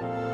Bye.